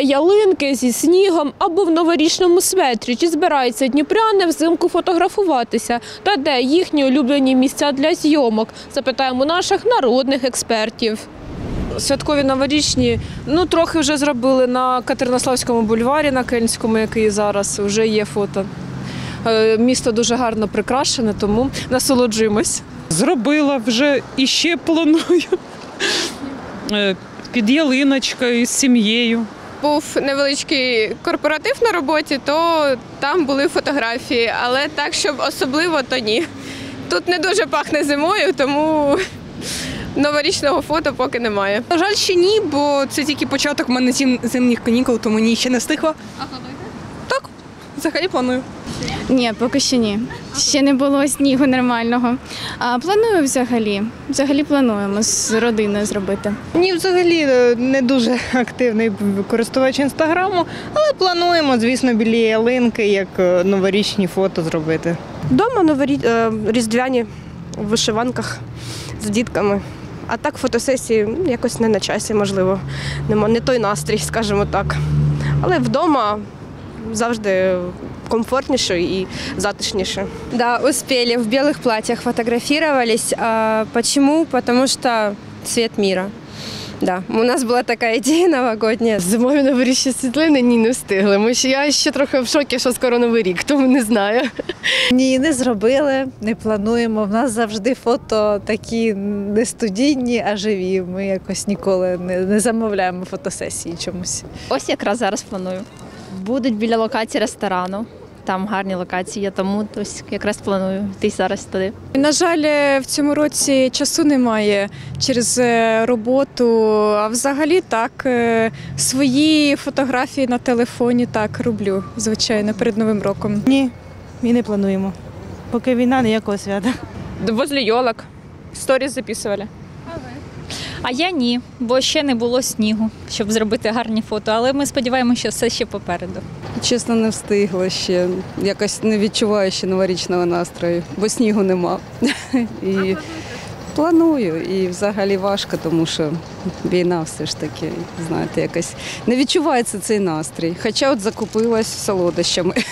Ялинки зі снігом або в новорічному светрі. Чи збираються дніпряни взимку фотографуватися? Та де їхні улюблені місця для зйомок? Запитаємо наших народних експертів. Святкові новорічні, ну трохи вже зробили на Катеринославському бульварі, на Кельнському, який зараз вже є фото. Е, Місто дуже гарно прикрашене, тому насолоджуємось. Зробила вже і ще планую. Е, Під ялиночкою з сім'єю. Був невеличкий корпоратив на роботі, то там були фотографії, але так, щоб особливо, то ні. Тут не дуже пахне зимою, тому новорічного фото поки немає. На жаль, ще ні, бо це тільки початок в мене зим- зимніх канікул, тому ні, ще не встигла. А плануєте? Взагалі планую. Ні, поки що ні. Ще не було снігу нормального. А планую взагалі. Взагалі плануємо з родиною зробити. Ні, взагалі е, не дуже активний користувач інстаграму, але плануємо, звісно, біля ялинки, як е, новорічні фото зробити. Дома новорі... е, різдвяні в вишиванках з дітками. А так фотосесії якось не на часі, можливо. Нема не той настрій, скажімо так. Але вдома завжди комфортніше і затишніше. Да, успели. В белых платьях фотографировались. А почему? Потому что цвет мира. Да, у нас была такая идея новогодняя. Зимові новорічні світлини ні, не встигли. Ми ще я ще трохи в шокі, що скоро новий рік, тому не знаю. Ні, не зробили, не плануємо. В нас завжди фото такі не студійні, а живі. Ми якось ніколи не, не замовляємо фотосесії чомусь. Ось якраз зараз планую. Будуть біля локації ресторану. Там гарні локації, є, тому ось якраз планую йти зараз туди. На жаль, в цьому році часу немає через е, роботу. А взагалі так, е, свої фотографії на телефоні так роблю, звичайно, перед Новим роком. Ні, і не плануємо. Поки війна, ніякого свята. Возле йолок. Сторіс записували. А я ні, бо ще не було снігу, щоб зробити гарні фото. Але ми сподіваємося, що все ще попереду. Чесно, не встигла ще. Якось не відчуваю ще новорічного настрою, бо снігу нема. І планую. І взагалі важко, тому що війна все ж таки, знаєте, якось не відчувається цей настрій. Хоча от закупилась солодощами.